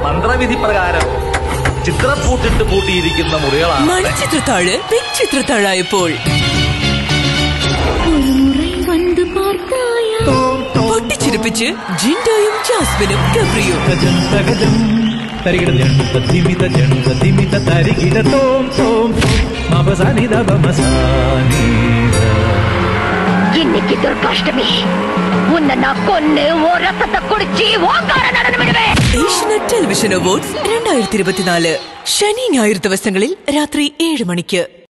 മന്ത്രവിധി പ്രകാരം ചിത്രപ്പൂട്ടിട്ട് പൂട്ടിയിരിക്കുന്ന മുറികളാണ് മണിച്ചിത്രത്താഴ് പിൻചിത്രത്താഴായപ്പോൾ ஒரு முறை வந்து பார்த்தாயா പൊട്ടിച്ചിരിപ്പിച്ച് ജിൻഡോയും ജാസ്മിനും ഗബ്രിയും തജം തകജം തരികിട ജണ്ട തിമിത ജണ്ട തിമിത തരികിട തോം തോം മപസാനി ദബമസാനി இன்னைக்கு துர்காஷ்டமி உன்னை நான் கொன்னு ஓ ரத்தத்தை குடிச்சு ஓங்கார நடனம் விடுவேன் ഏഷ്യനെറ്റ് ടെലിവിഷൻ അവാർഡ്സ് രണ്ടായിരത്തി ഇരുപത്തിനാല് ശനി ഞായർ ദിവസങ്ങളിൽ രാത്രി ഏഴ് മണിക്ക്.